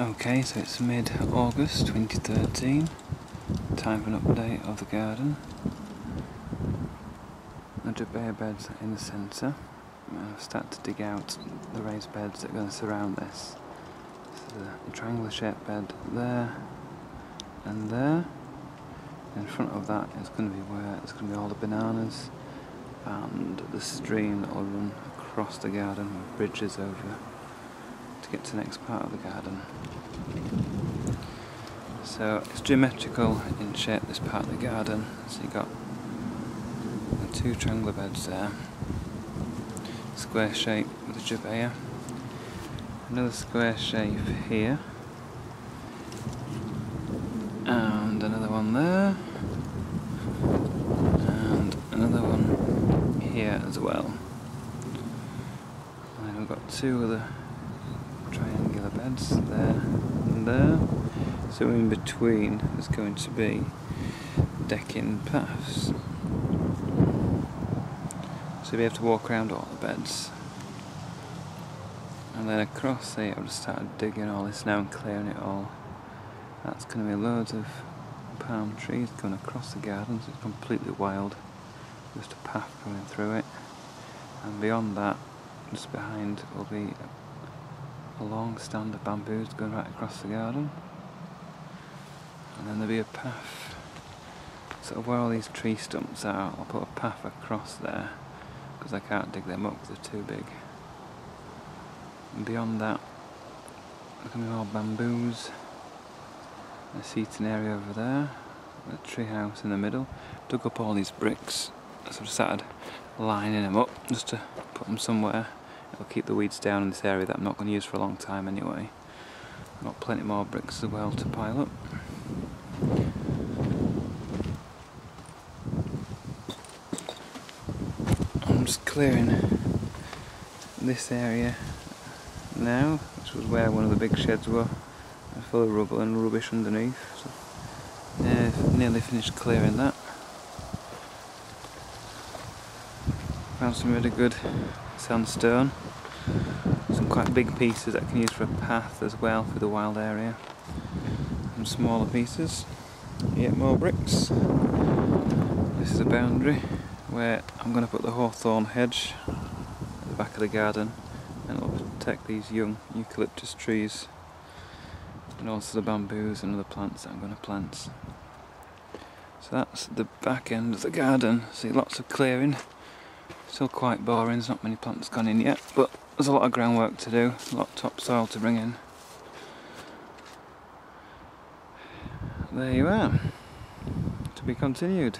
Okay, so it's mid-August 2013. Time for an update of the garden. The Jubaea beds in the centre. I'll start to dig out the raised beds that are going to surround this. So the triangular shaped bed there and there. In front of that is going to be where it's going to be all the bananas and the stream that will run across the garden with bridges over to get to the next part of the garden. So it's geometrical in shape this part of the garden. So you've got the two triangular beds there, square shape with a jubaea, another square shape here, and another one there, and another one here as well. And then we've got two other beds there and there. So in between there's going to be decking paths. So we have to walk around all the beds. And then across here I've just started digging all this now and clearing it all. That's going to be loads of palm trees going across the gardens. it's completely wild. Just a path going through it. And beyond that, just behind will be a long stand of bamboos going right across the garden. And then there'll be a path. Sort of where all these tree stumps are, I'll put a path across there because I can't dig them up because they're too big. And beyond that, to be more bamboos. A seating area over there, a tree house in the middle. Dug up all these bricks, sort of started lining them up just to put them somewhere. It'll keep the weeds down in this area that I'm not going to use for a long time anyway. I've got plenty more bricks as well to pile up. I'm just clearing this area now, which was where one of the big sheds were, full of rubble and rubbish underneath. So, yeah, nearly finished clearing that. Found some really good sandstone. Some quite big pieces that I can use for a path as well for the wild area. Some smaller pieces. Yet more bricks. This is a boundary where I'm going to put the hawthorn hedge at the back of the garden and it'll protect these young eucalyptus trees and also the bamboos and other plants that I'm going to plant. So that's the back end of the garden. See lots of clearing. Still quite boring, there's not many plants gone in yet, but there's a lot of groundwork to do, a lot of topsoil to bring in. There you are. To be continued.